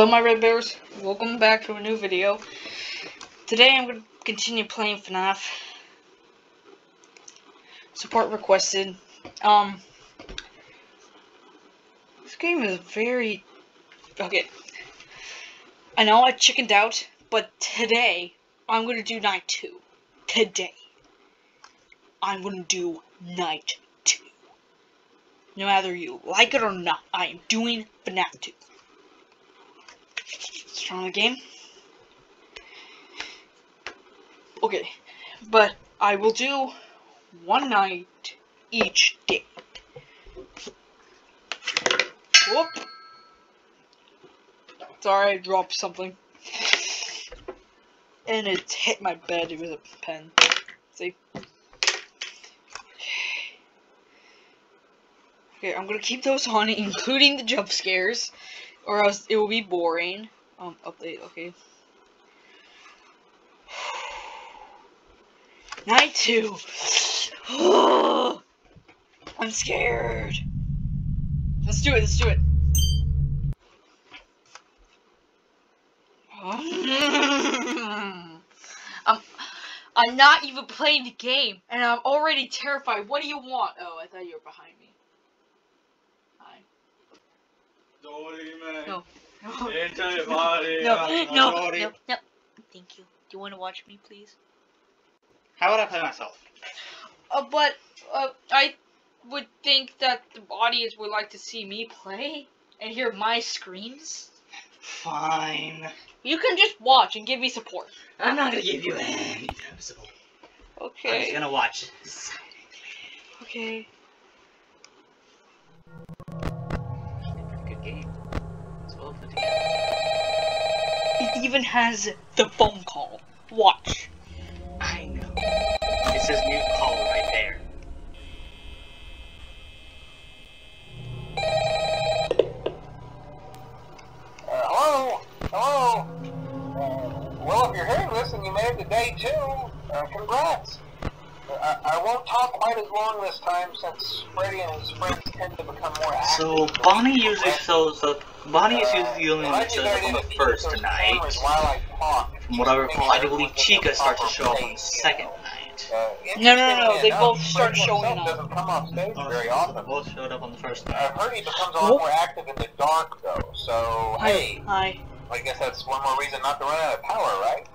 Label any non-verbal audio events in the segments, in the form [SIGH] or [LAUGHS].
Hello my Red Bears, welcome back to a new video. Today I'm going to continue playing FNAF. Support requested. Um, this game is very... Okay. I know I chickened out, but today I'm going to do night 2. Today. I'm going to do night 2. No matter you like it or not, I am doing FNAF 2. The game. Okay, but I will do one night each day. Whoop. Sorry, I dropped something. And it hit my bed with a pen. See? Okay, I'm gonna keep those on, including the jump scares, or else it will be boring. Um, update, okay. Night two. [GASPS] I'm scared. Let's do it, let's do it. [LAUGHS] I'm, I'm not even playing the game, and I'm already terrified. What do you want? Oh, I thought you were behind me. Hi. No. No. Into your body. No, no, no, no. Thank you. Do you want to watch me, please? How would I play myself? Uh, but uh, I would think that the audience would like to see me play and hear my screams. Fine. You can just watch and give me support. I'm not gonna give you any support. Okay. I'm just gonna watch. Okay. It's well put. It even has the phone call. Watch. I know. It says new call right there. Uh, hello? Hello? Uh, well, if you're hearing this and you made it to day two, uh, congrats. Uh, I, I won't talk quite as long this time since Freddy and his friends tend to become more active. So Bonnie usually shows up. Bonnie is usually the only one that shows up on the first night. From what I recall, I do believe Chica starts to show up on the second night. Uh, No, no, no, they both start showing up. doesn't come off stage Oh, very they often. both showed up on the first night. I've heard he becomes a lot more active in the dark, though. So, hey, Hi. I guess that's one more reason not to run out of power, right?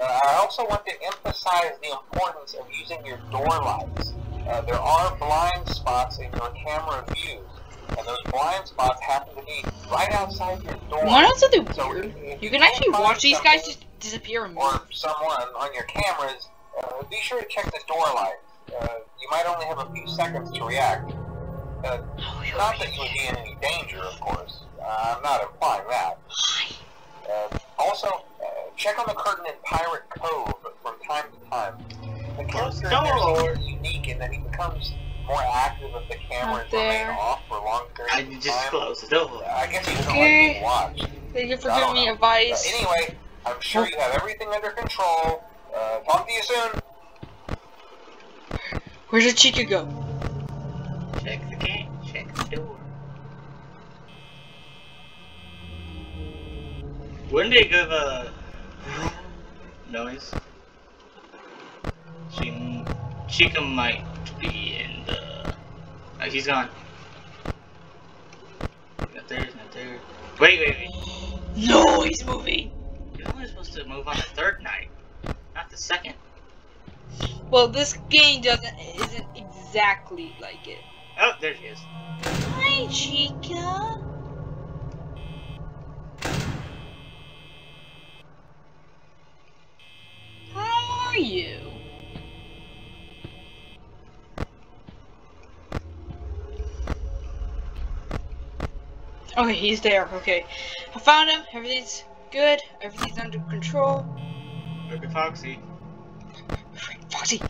Uh, I also want to emphasize the importance of using your door lights. Uh, there are blind spots in your camera views, and those blind spots happen to be right outside your door. Why not something So weird? You can actually watch these guys just disappear and or someone on your cameras, uh, be sure to check the door lights. Uh, you might only have a few seconds to react. Uh, not that you would be in any danger, of course. Uh, I'm not implying that. Uh, also, uh, check on the curtain in Pirate Cove from time to time. The character in there is unique in that he becomes more active if the cameras Out remain there. off for long periods I just time. closed the door. I guess he doesn't Okay. like being watched. Thank you for I giving me advice. Uh, anyway, I'm sure you have everything under control. Uh, talk to you soon. Where did Chica go? Check the game. Wouldn't it give a noise? She, Chica might be in the. Oh, he's gone. Not there, not there. Wait, wait, wait. No, he's moving. You're only supposed to move on the third night, not the second. Well, this game doesn't isn't exactly like it. Oh, there she is. Hi, Chica. How are you? Okay, he's there. Okay, I found him. Everything's good. Everything's under control. Look at Foxy. Foxy.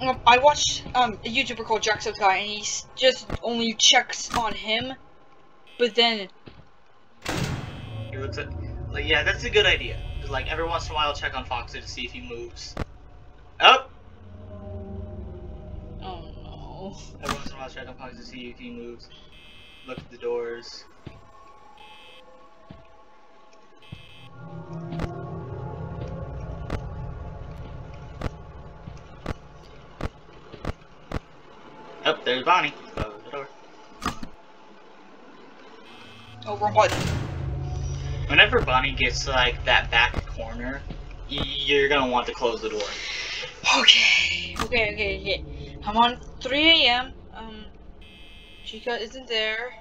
Um, I watched um, a YouTuber called Jacksepticeye, and he just only checks on him, but then He looks at. Like, yeah, that's a good idea. Like every once in a while, check on Foxy to see if he moves. Up. oh no. Every once in a while, check on Foxy to see if he moves. look at the doors. Oh, there's Bonnie. Close the door. Oh, wrong button. Whenever Bonnie gets like that back corner, y- you're gonna want to close the door. Okay, okay, okay, okay. I'm on 3 a.m. Um, Chica isn't there.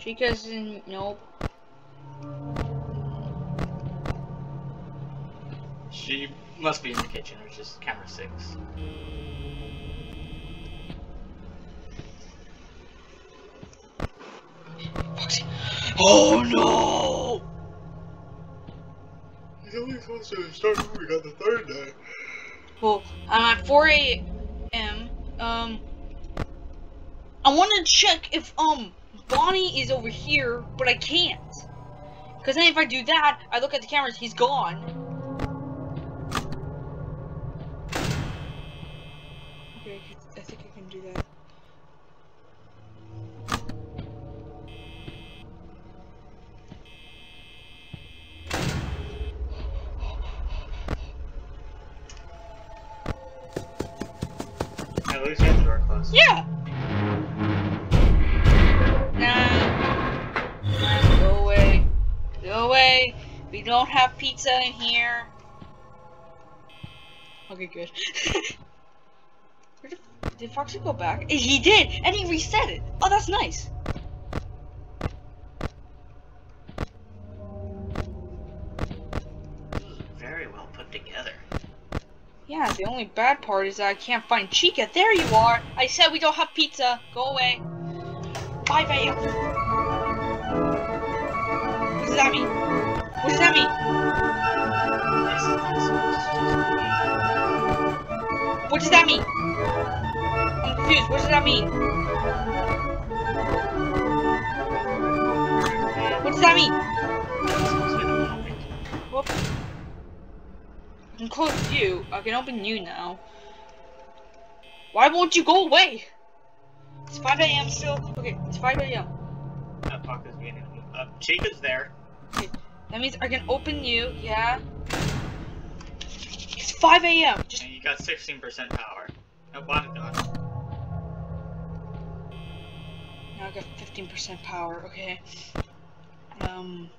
Chica's in. Nope. She must be in the kitchen, which is camera six. Foxy. Oh no! He's only supposed to start moving on the third day. Well, I'm at 4 a.m. Um, I want to check if um Bonnie is over here, but I can't. Cause then if I do that, I look at the cameras, he's gone. Okay, I I think I can do that. Yeah. Nah. Go away. Go away. We don't have pizza in here. Okay, good. [LAUGHS] Did Foxy go back? He did, and he reset it. Oh, that's nice. Yeah, the only bad part is that I can't find Chica. There you are. I said we don't have pizza. Go away. 5 a.m. What does that mean? What does that mean? What does that mean? I'm confused. What does that mean? What does that mean? Whoop. Can close you. I can open you now. Why won't you go away? It's 5 a.m. still. Okay, it's 5 a.m. That talk. Uh, Chica's there. That means I can open you. Yeah. It's 5 a.m. Just And you got 16% power. No, now I got 15% power. Okay. Um.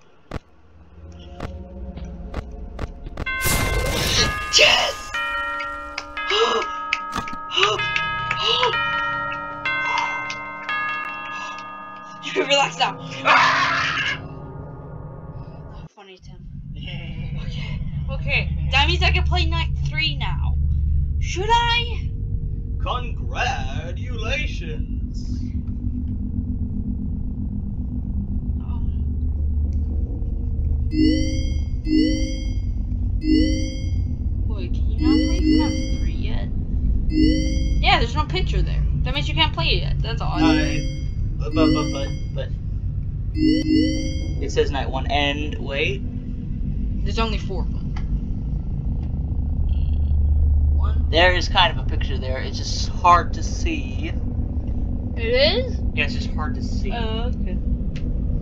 [LAUGHS] relax now. Funny, Tim. Okay. Okay. That means I can play night three now. Should I? Congratulations! Um. Wait, can you not play FNAF 3 yet? Yeah, there's no picture there. That means you can't play it yet. That's odd. Uh, but, but, but, but, but. It says night one, and wait. There's only four of them. One. There is kind of a picture there. It's just hard to see. It is? Yeah, it's just hard to see. Oh, okay.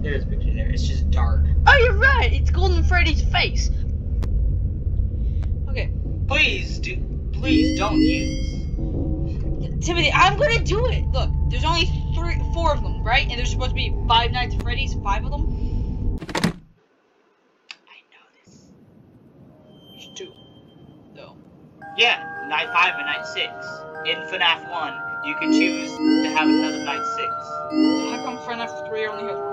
there is a picture there. It's just dark. Oh, you're right. It's Golden Freddy's face. Okay. Please do. Please don't use. Timothy, I'm gonna do it. Look, there's only three, four of them, right? And there's supposed to be five Nights at Freddy's, five of them. I know this. There's two, though. Yeah, night five and night six. In FNAF one, you can choose to have another night six How come FNAF 3 only has one?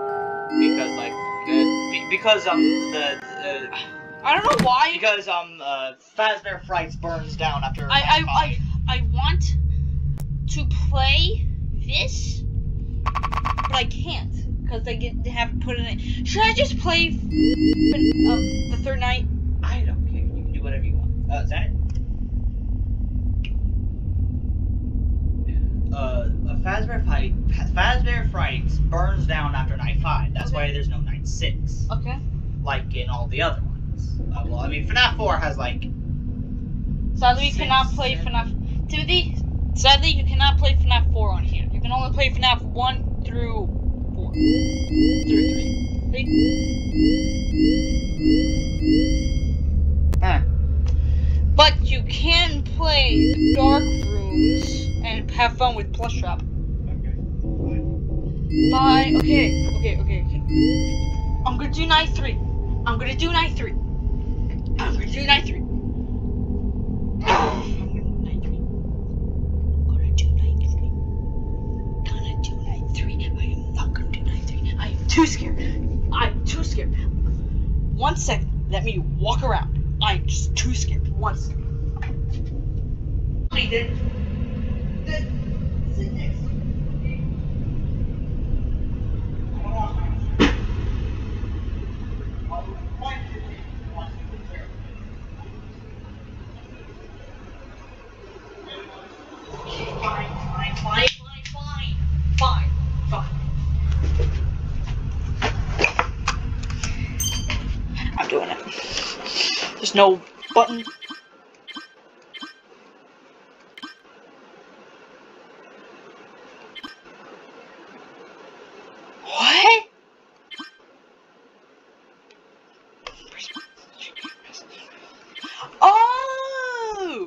because like uh, because um the uh, I don't know why. because um uh Fazbear Frights burns down after I, I. I, I want to play this, but I can't because they get they haven't put in it. Should I just play f- um, the third night? I don't care. You can do whatever you want. Uh, is that it? Uh, a Fazbear Fight, Fazbear Frights burns down after night five. That's why there's no night six, Okay. like in all the other ones. Uh, well, I mean, FNAF 4 has like Sadly, you cannot play seven. FNAF. Timothy, Sadly, you cannot play FNAF 4 on here. You can only play FNAF 1 through 4. Through 3. Three? Hmm. But you can play dark rooms and have fun with plush Shop. Okay. Bye. Okay, okay, okay, okay. I'm gonna do night three. I'm gonna do night three. I'm gonna do night three. I'm gonna do night three. I'm gonna do night three. Gonna do night three. I am not gonna do night three. I am too scared. I'm too scared. One second. Let me walk around. I'm just too scared. One second. Please, then. Then sit next to me. Fine, fine, fine, fine, fine, fine, fine. I'm doing it. There's no button. What? Oh!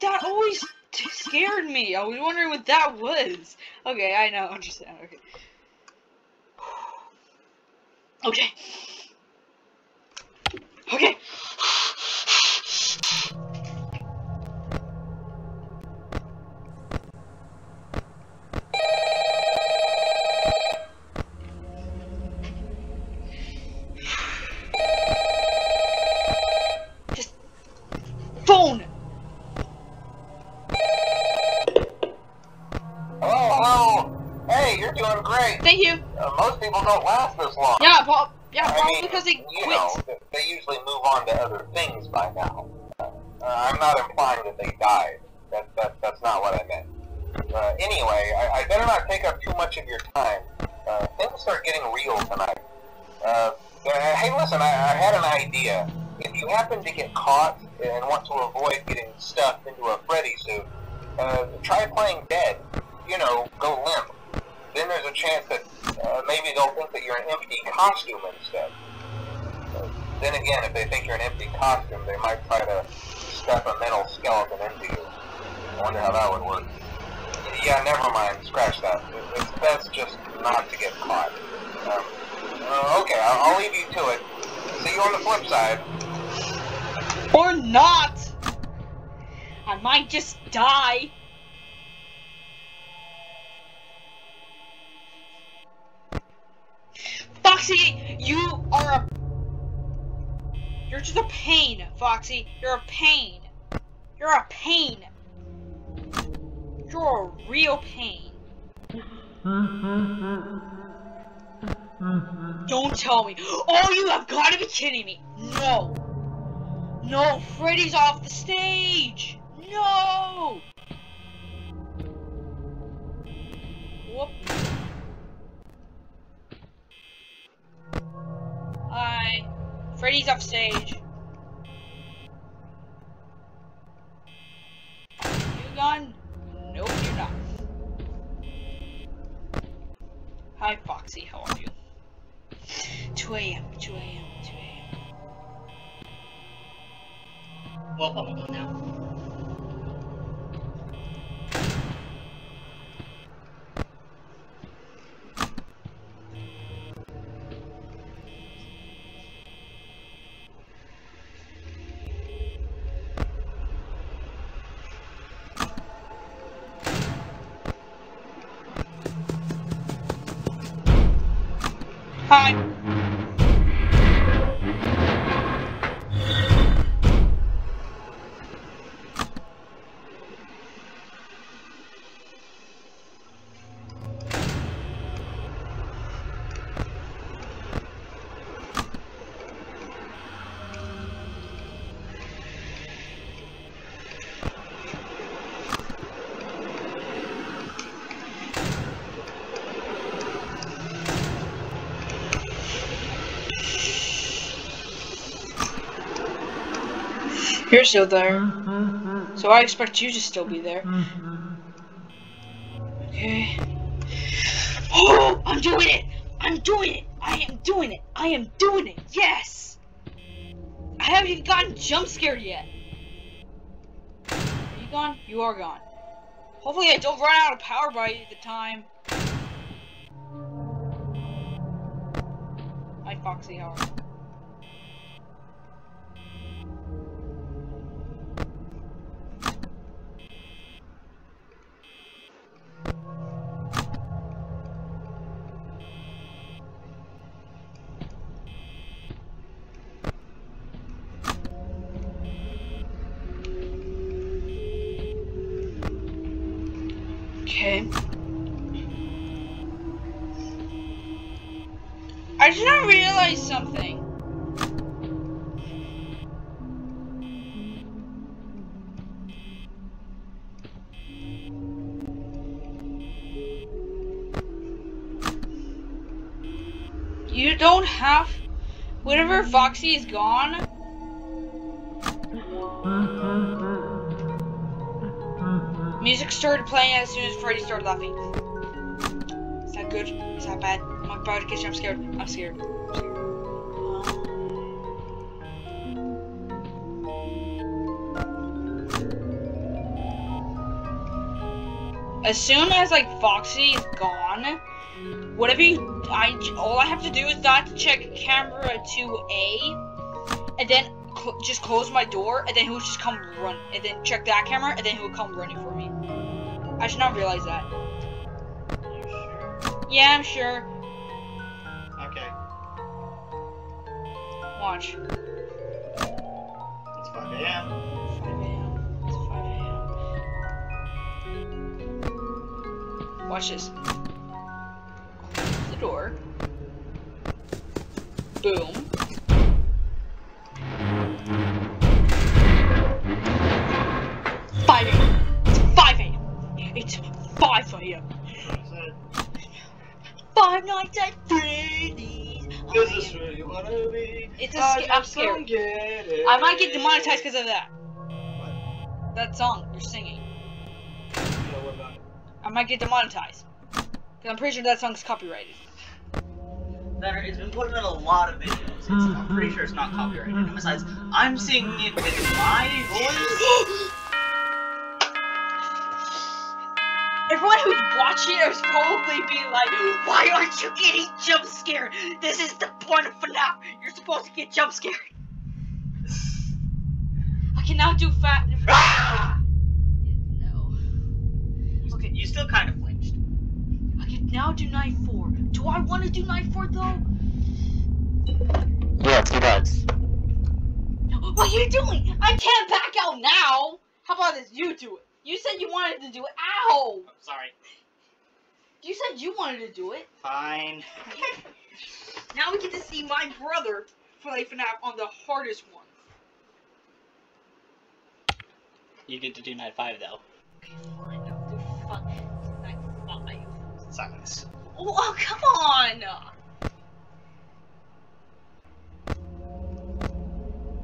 That always scared me. I was wondering what that was. Okay, I know. Understand. Okay. Okay. Try playing dead. You know, go limp. Then there's a chance that uh, maybe they'll think that you're an empty costume instead. Then again, if they think you're an empty costume, they might try to stuff a metal skeleton into you. I wonder how that would work. Yeah, never mind. Scratch that. It's best just not to get caught. Um, uh, okay, I'll, I'll leave you to it. See you on the flip side. Or not! I might just die. Foxy, you are a. You're just a pain, Foxy. You're a pain. You're a pain. You're a real pain. Don't tell me. Oh, you have got to be kidding me. No. No, Freddy's off the stage! No! Whoop. Hi. Freddy's off stage. You gone? Nope, you're not. Hi, Foxy. How are you? 2 a.m. 2 a.m. 2 a.m. Well, I'm gonna now. You're still there. So I expect you to still be there. Okay. Oh, I'm doing it! I'm doing it! I am doing it! I am doing it! Yes! I haven't even gotten jump scared yet. Are you gone? You are gone. Hopefully I don't run out of power by the time. Hi, Foxy, how? Something. You don't have. Whenever Foxy is gone, music started playing as soon as Freddy started laughing. Is that good? Is that bad? I'm about to get you? I'm scared. I'm scared. As soon as like Foxy is gone, whatever you, I all I have to do is not to check camera 2A, and then cl just close my door, and then he will just come run, and then check that camera, and then he will come running for me. I should not realize that. Yeah, I'm sure. Okay. Watch. It's 5 a.m. Watch this. Close the door. Boom. Five a.m. It's five a.m. It's five a.m. Five Nights at Freddy's. This is where you wanna be. It's a I sca- I'm scared. don't get it. I might get demonetized because of that. That song you're singing. I might get demonetized. Cause I'm pretty sure that song's copyrighted. Better, it's been put in a lot of videos. It's, I'm mm-hmm. pretty sure it's not copyrighted. And besides, I'm singing it with my voice. Everyone who's watching is probably being like, why aren't you getting jump scared? This is the point of FNAF. You're supposed to get jump scared. I can now do fat. [LAUGHS] [LAUGHS] No. Okay, you still kind of flinched. I can now do night four. Do I want to do night four though? Yes, he does. What are you doing? I can't back out now. How about this? You do it. You said you wanted to do it. Ow! Oh, sorry. You said you wanted to do it. Fine. [LAUGHS] Now we get to see my brother play FNAF on the hardest one. You get to do night five though. Okay, fine. I'll do fuck night five. Silence. Oh, oh, come on!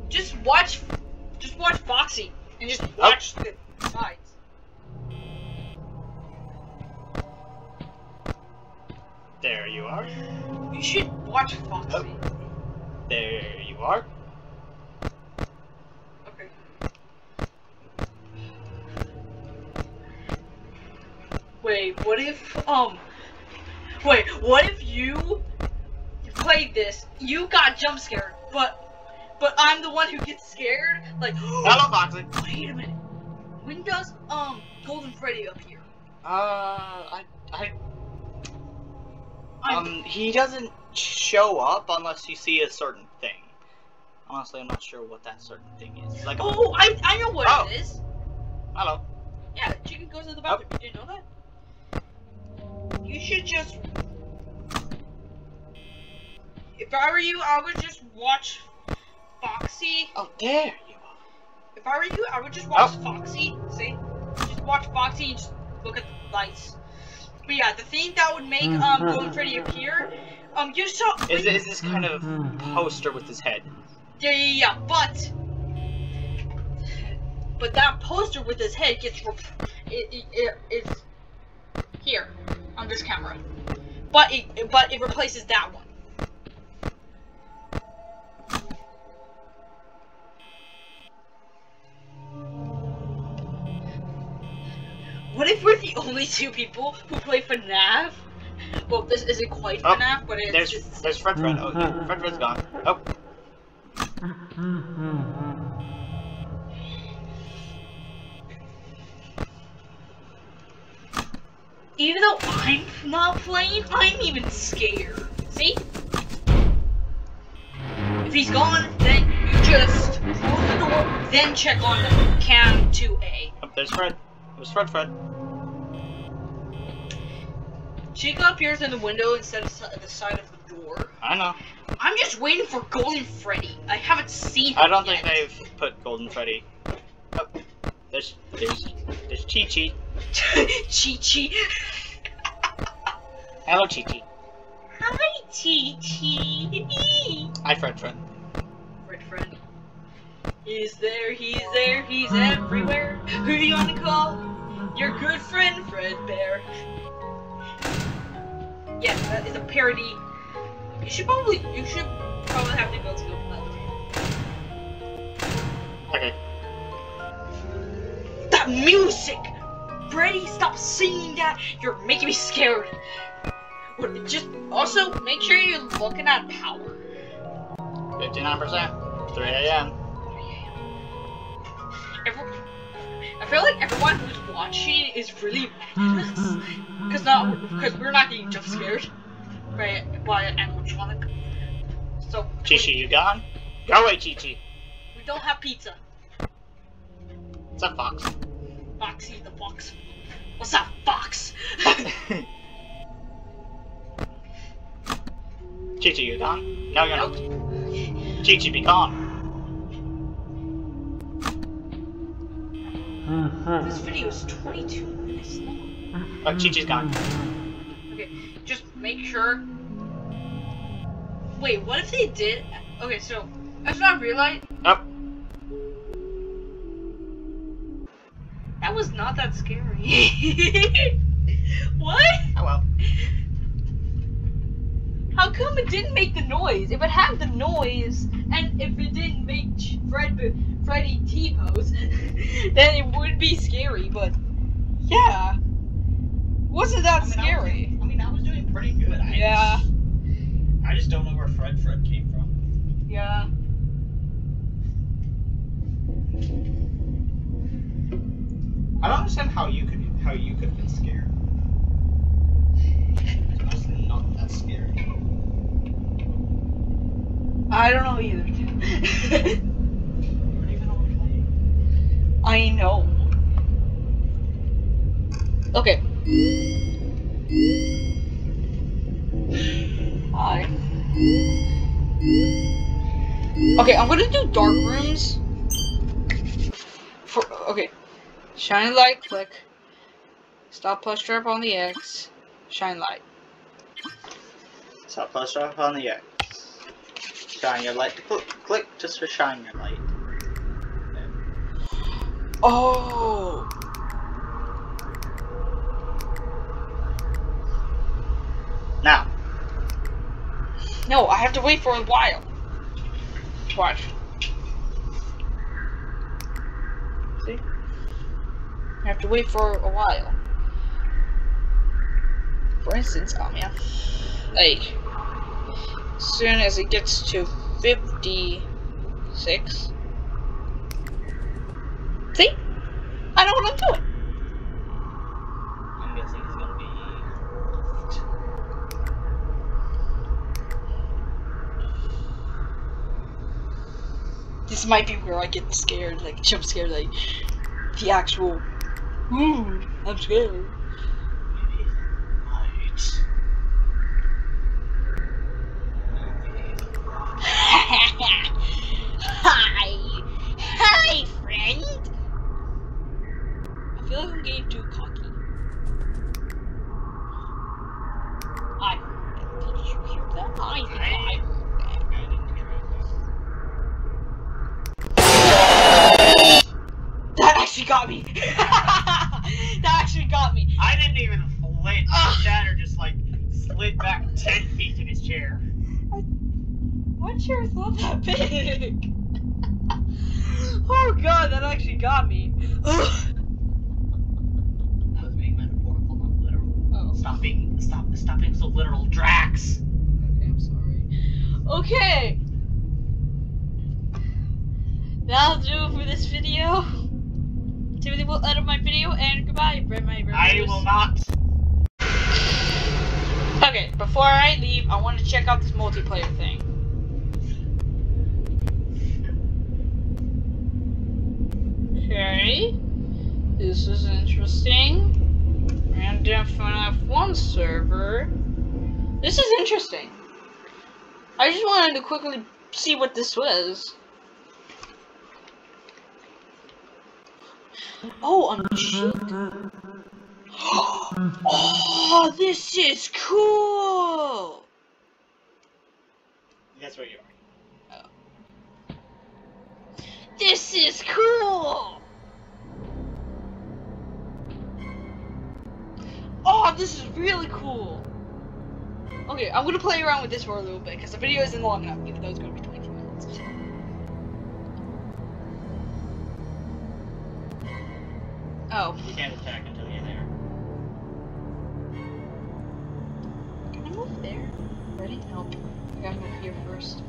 Just watch, just watch Foxy, and just watch the sides. There you are. You should watch Foxy. Oh. There you are. Wait, what if, um, wait, what if you played this, you got jump scared, but, but I'm the one who gets scared? Like, [GASPS] Hello, Foxy. wait a minute. When does, um, Golden Freddy appear? Uh, I, I, I'm- um, he doesn't show up unless you see a certain thing. Honestly, I'm not sure what that certain thing is. Like, oh, I, I know what Oh. it is. hello. Yeah, chicken goes to the bathroom. You didn't know that? You should just. If I were you, I would just watch Foxy. Oh, there you are. If I were you, I would just watch Oh. Foxy. See? Just watch Foxy and just look at the lights. But yeah, the thing that would make um Golden Freddy appear, um, you saw. Is, is this kind of poster with his head? Yeah, yeah, yeah, but but that poster with his head gets it, it, it, it's here on this camera. But it but it replaces that one. What if we're the only two people who play FNAF? Well, this isn't quite Oh, FNAF, but it's There's just... there's Fred Fred. Oh, mm-hmm. Fred Fred's gone. Oh, not playing, I'm even scared. See? If he's gone, then you just close the door, then check on the cam 2A. oh there's Fred. There's Fred Fred. Chica appears in the window instead of the side of the door. I know. I'm just waiting for Golden Freddy. I haven't seen him I don't yet. think they've put Golden Freddy. Oh, there's there's there's Chi Chi. [LAUGHS] Hello Chi Chi. Hi, Chi Chi. Hi Fred Fred. Fred friend. He's there, he's there, he's everywhere. Who do you want to call? Your good friend, Fred Bear. Yes, that is a parody. You should probably, you should probably have to go to that. Okay. That music! Freddy, stop singing that! You're making me scared. Just also make sure you're looking at power. 59%. 3 a.m. Every, I feel like everyone who's watching is really mad at us. Cause not, cause we're not getting jump scared by by an animatronic. So Chi Chi, you gone? Go away, Chi Chi. we don't have pizza. It's a fox. Foxy the fox. What's up, fox? [LAUGHS] [LAUGHS] Chi Chi, you gone? No, you're not. Chi Chi, be gone. This video is 22 minutes long. Uh, oh, Chi Chi's gone. Okay, just make sure. Wait, what if they did? Okay, so that's what I realized. Oh, That was not that scary. [LAUGHS] what? oh well. How come it didn't make the noise? If it had the noise, and if it didn't make Fred Freddy T pose, [LAUGHS] then it would be scary. But yeah, wasn't that scary? I mean, I was doing pretty good. I Yeah, I just don't know where Fred Fred came from. yeah. I don't understand how you could how you could have been scared. It's honestly not that scary. I don't know either. I know. Okay. Hi. Okay, I'm gonna do dark rooms. For okay, shine light, click. Stop plus trap on the X. Shine light. Stop plus off on the X. Shine your light. Click, click just for shine your light. Oh. Now, No, I have to wait for a while. Watch. See? I have to wait for a while. For instance, um, yeah. Like, as soon as it gets to 56. See? I know what I'm doing. I'm guessing it's gonna be. This might be where I get scared, like jump scared, like the actual. Ooh, I'm scared. Light. Hi! Hi, friend! I feel like I'm getting too cocky. I. Did you hear that? I think I. I didn't hear it. That actually got me. that actually got me. I didn't even flinch. Ah. Shatter just like slid back ten feet in his chair. My chair's not that big. oh god, that actually got me. Ugh. I was being metaphorical, not literal. Oh. Stop being stop stop being so literal, Drax. Okay, I'm sorry. Okay. That'll do for this video. Timothy will edit my video and goodbye, my my I will not. Okay, before I leave, I want to check out this multiplayer thing. Okay. This is interesting. Random FNAF 1 server. This is interesting. I just wanted to quickly see what this was. Oh, I'm cheating. Uh-huh. [GASPS] oh, this is cool. That's where you are. This is cool. Oh, this is really cool. Okay, I'm gonna play around with this for a little bit because the video isn't long enough, even though it's gonna be 20 minutes. Oh, You can't attack until you're there. can I move there? Ready? Nope. I gotta move here first.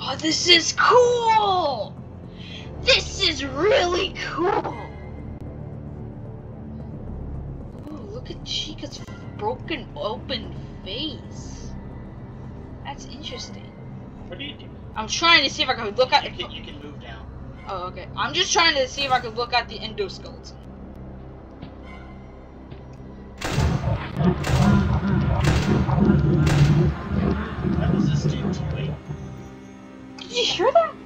Oh, this is cool! This is really cool! Ooh, look at Chica's broken open face. That's interesting. What do you do? I'm trying to see if I can look at You can, you can move down. Oh, okay. I'm just trying to see if I can look at the endoskeleton. What does this do to it? Did you hear? That.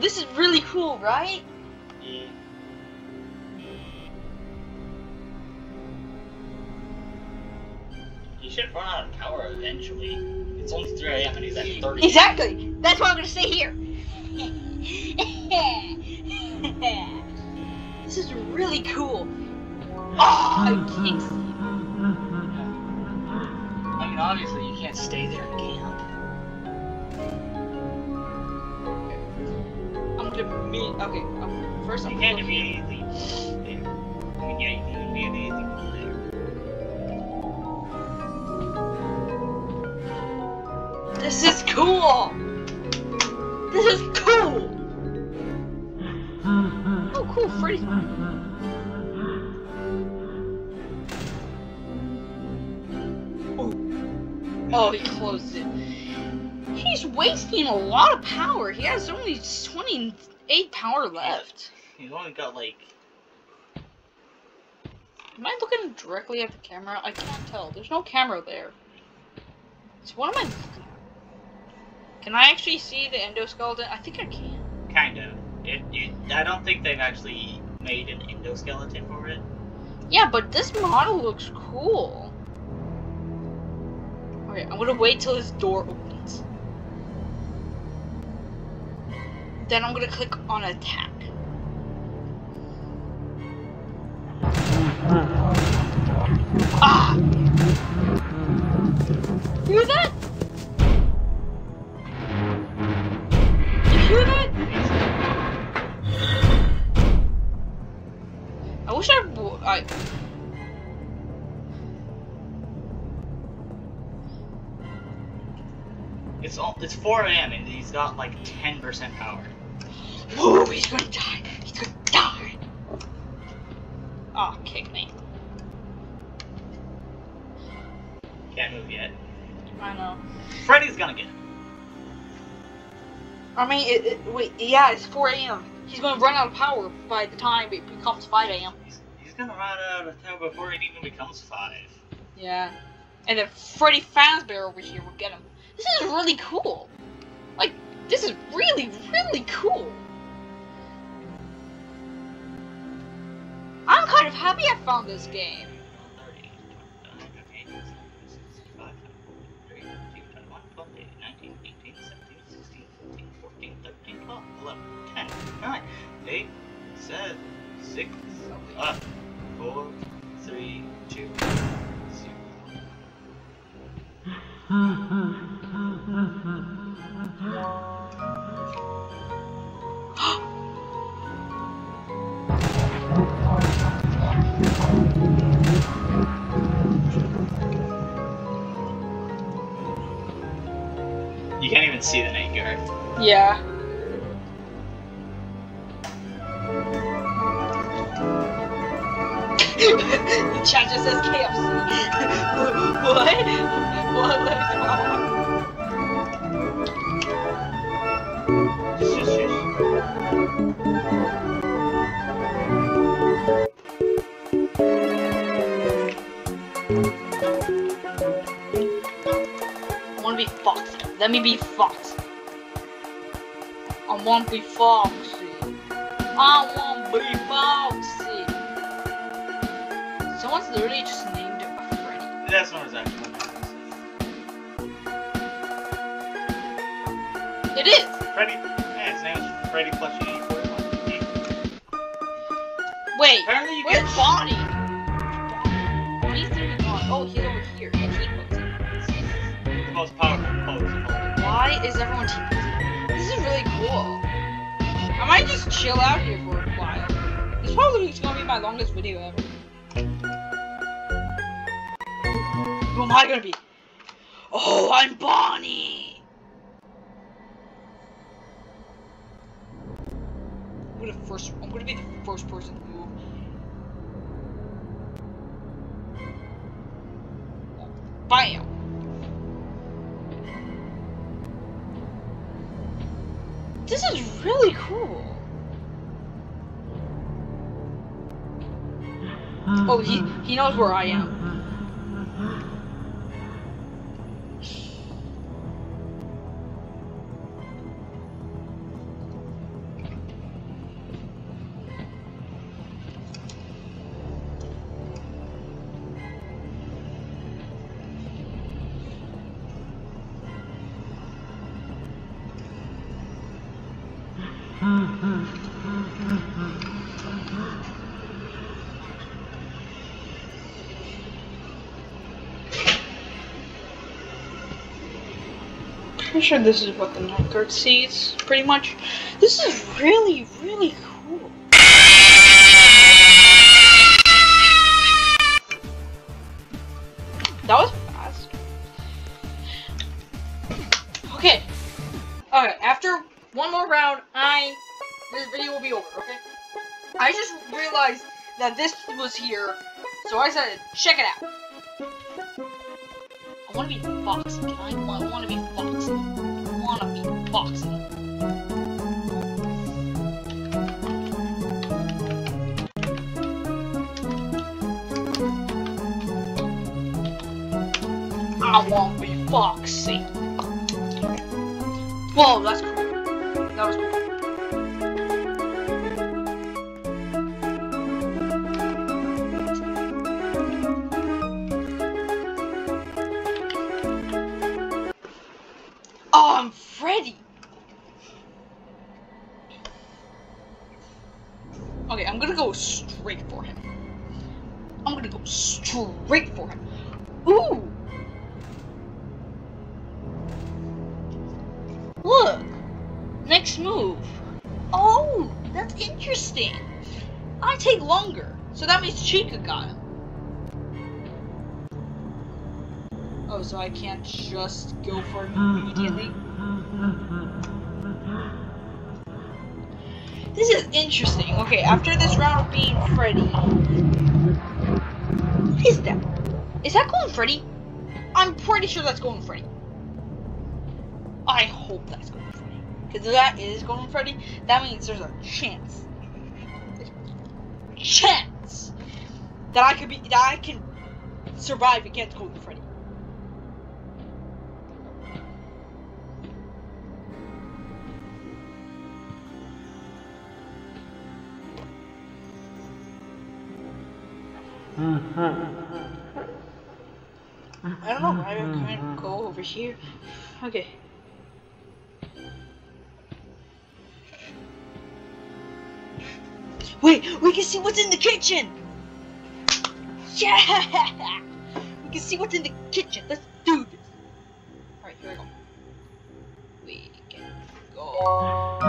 This is really cool, right? Yeah. You should run out of power eventually. It's only 3 a.m. and he's at 30. Exactly. That's what I'm gonna say here. [LAUGHS] this is really cool. Oh, I can't see. I mean, obviously, you can't stay there and camp. Okay, um, first I'm You gonna can't immediately there. I mean, yeah, you can immediately go there. This is cool. This is cool. Oh, cool, Freddy's. Oh, he closed it. He's wasting a lot of power. He has only 28 power left. He's only got like. Am I looking directly at the camera? I can't tell. There's no camera there. So what am I looking at? Can I actually see the endoskeleton? I think I can. Kind of. It, it, I don't think they've actually made an endoskeleton for it. Yeah, but this model looks cool. Okay, I'm gonna wait till this door opens. Then I'm gonna click on attack. Ah! You hear that? You hear that? I wish I, I It's all, it's 4 a.m. and he's got like 10% power. Whoa, he's gonna die. He's gonna die. Oh, kick me. Can't move yet. I know. Freddy's gonna get him. I mean, it, it, wait, yeah, it's 4 a.m. He's going to run out of power by the time it becomes 5 a.m. He's, he's gonna run out of time before it even becomes five. Yeah. And then Freddy Fazbear over here will get him. This is really cool. Like, this is really, really cool. Of happy I found this game. Be Foxy. I wanna be Foxy. Someone's literally just named a Freddy. That's not exactly what it It is! Freddy. Yeah, his name is Freddy Plushie 84. Wait, Apparently you where's Bonnie? Bonnie's literally gone. Oh, he's over here. And he puts it. the most powerful pose. of all time. Why is everyone T-posing? This is really cool. I just chill out here for a while. This probably is gonna be my longest video ever. Who am I gonna be? Oh, I'm Bonnie! I'm gonna first I'm gonna be the first person to move. Knows where I am. Mm-hmm. I'm pretty sure this is what the night guard sees, pretty much. This is really, really cool. That was fast. Okay. Okay, after one more round, I this video will be over, okay? I just realized that this was here, so I said, check it out. I want to be. Can I I want to be Foxy. I want to be Foxy. I want to be Foxy. Whoa, that's so that means Chica got him. Oh, so I can't just go for it immediately? This is interesting. Okay, after this round of being Freddy. What is that? Is that going Freddy? I'm pretty sure that's going Freddy. I hope that's going Freddy. Because if that is going Freddy, that means there's a chance. Chance that I could be that I can survive against Golden Freddy. [LAUGHS] I don't know why I'm gonna go over here. Okay. Wait, we can see what's in the kitchen! Yeah! [LAUGHS] We can see what's in the kitchen. Let's do this. Alright, here we go. We can go.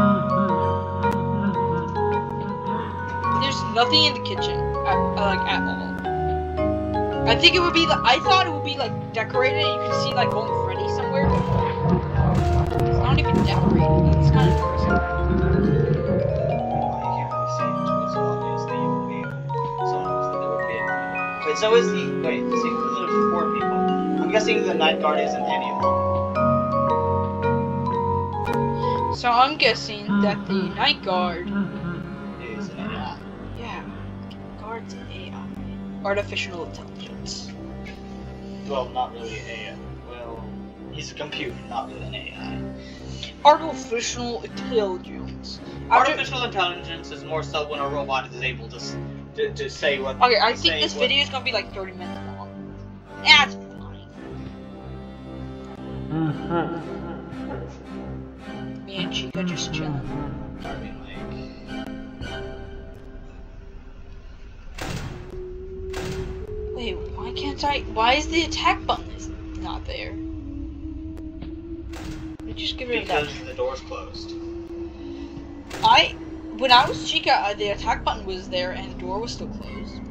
There's nothing in the kitchen, uh, uh, like at all. I think it would be. Like, I thought it would be like decorated. You could see like Golden Freddy somewhere. It's not even decorated. It's kind of depressing. So is the wait, see there's four people. I'm guessing the night guard isn't any of them. So I'm guessing that the night guard. Is an AI. Yeah, guards an AI, artificial intelligence. Well, not really AI. Well, he's a computer, not really an AI. Artificial intelligence. Artificial intelligence is more so when a robot is able to to, to say what. Okay, I think this what- video is gonna be like 30 minutes long. That's fine. Mm-hmm. Me and Chica just chilling. I mean, Wait, why can't I? Why is the attack button not there? Let me just like rid of that. because the door's closed. I, when I was Chica, uh, the attack button was there and the door was still closed.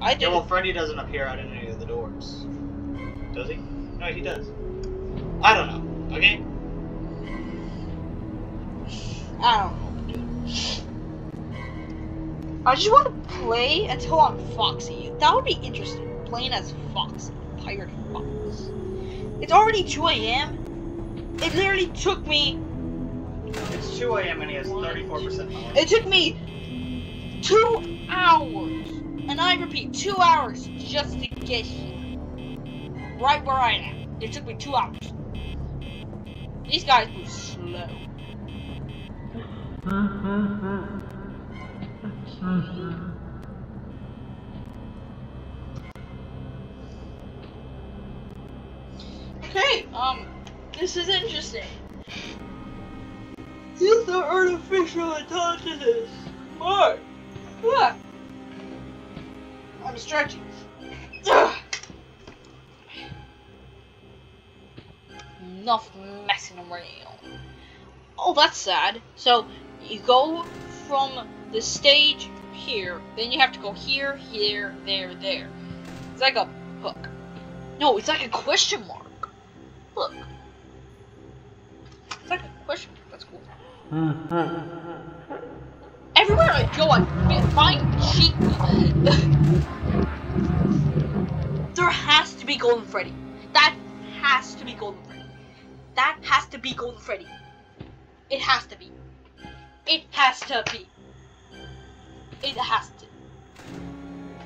I did. Yeah, well, Freddy doesn't appear out in any of the doors. Does he? No, he does. I don't know. Okay. I don't know. I just want to play until I'm Foxy. That would be interesting. Playing as Foxy, Pirate Fox. It's already 2 a.m. It literally took me. It's 2 a.m. and he has 34% power. It took me two hours, and I repeat, two hours just to get here. Right where I am. It took me two hours. These guys move slow. Okay, um, this is interesting. These are artificial intelligences. What? What? I'm stretching. Ugh. Enough messing around. Oh, that's sad. So, you go from the stage here, then you have to go here, here, there, there. It's like a hook. No, it's like a question mark. Look. It's like a question mark. That's cool. Everywhere I go, I find cheat. there has to be Golden Freddy. That has to be Golden Freddy. That has to be Golden Freddy. It has to be. It has to be. It has to.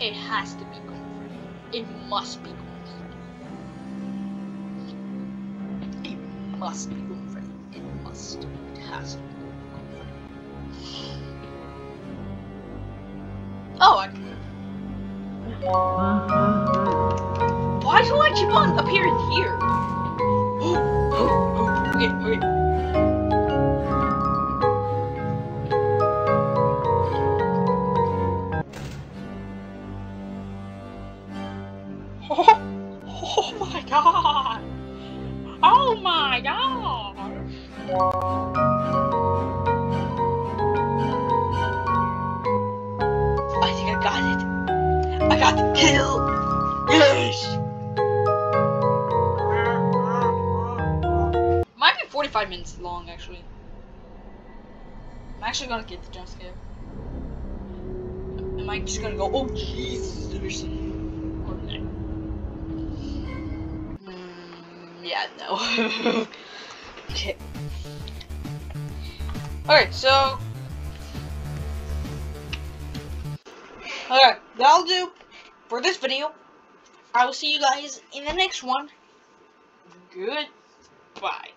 It has to be Golden Freddy. It must be Golden Freddy. It must be Golden Freddy. It must. It has to be Oh, I. Why do I keep on appearing here? okay, okay. 45 minutes long, actually. I'm actually gonna get the jump scare. Am I just gonna go, oh Jesus, or no? Mm, yeah, no. [LAUGHS] okay. Alright, so. Okay, that'll do for this video. I will see you guys in the next one. Goodbye.